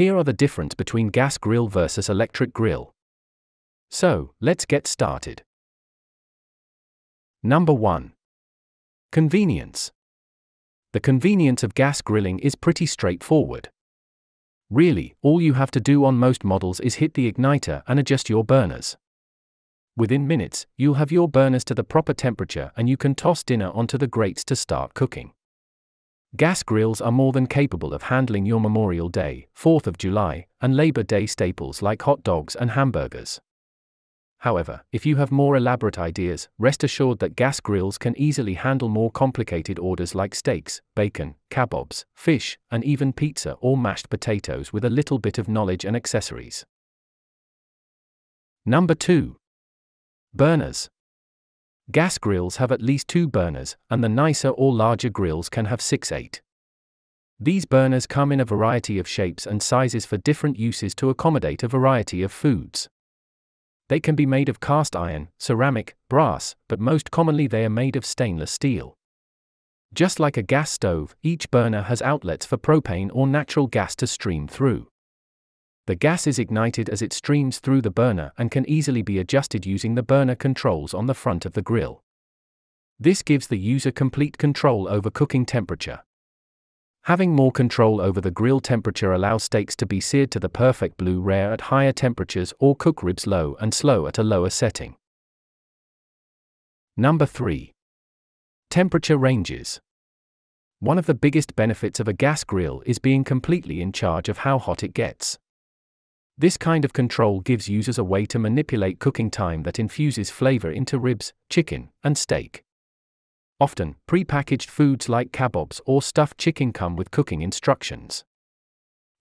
Here are the difference between gas grill versus electric grill. So, let's get started. Number 1. Convenience. The convenience of gas grilling is pretty straightforward. Really, all you have to do on most models is hit the igniter and adjust your burners. Within minutes, you'll have your burners to the proper temperature and you can toss dinner onto the grates to start cooking. Gas grills are more than capable of handling your Memorial Day, 4th of July, and Labor Day staples like hot dogs and hamburgers. However, if you have more elaborate ideas, rest assured that gas grills can easily handle more complicated orders like steaks, bacon, kebabs, fish, and even pizza or mashed potatoes with a little bit of knowledge and accessories. Number 2. Burners. Gas grills have at least two burners, and the nicer or larger grills can have 6 8. These burners come in a variety of shapes and sizes for different uses to accommodate a variety of foods. They can be made of cast iron, ceramic, brass, but most commonly they are made of stainless steel. Just like a gas stove, each burner has outlets for propane or natural gas to stream through. The gas is ignited as it streams through the burner and can easily be adjusted using the burner controls on the front of the grill. This gives the user complete control over cooking temperature. Having more control over the grill temperature allows steaks to be seared to the perfect blue rare at higher temperatures or cook ribs low and slow at a lower setting. Number 3. Temperature ranges. One of the biggest benefits of a gas grill is being completely in charge of how hot it gets. This kind of control gives users a way to manipulate cooking time that infuses flavor into ribs, chicken, and steak. Often, pre-packaged foods like kebabs or stuffed chicken come with cooking instructions.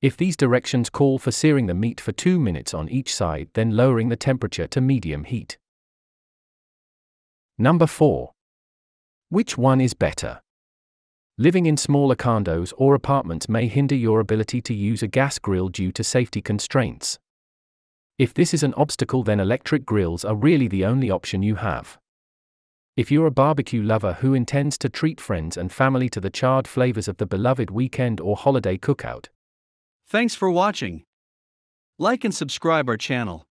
If these directions call for searing the meat for 2 minutes on each side, then lowering the temperature to medium heat. Number 4. Which one is better? Living in smaller condos or apartments may hinder your ability to use a gas grill due to safety constraints. If this is an obstacle, then electric grills are really the only option you have. If you're a barbecue lover who intends to treat friends and family to the charred flavors of the beloved weekend or holiday cookout, Thanks for watching. Like and subscribe our channel.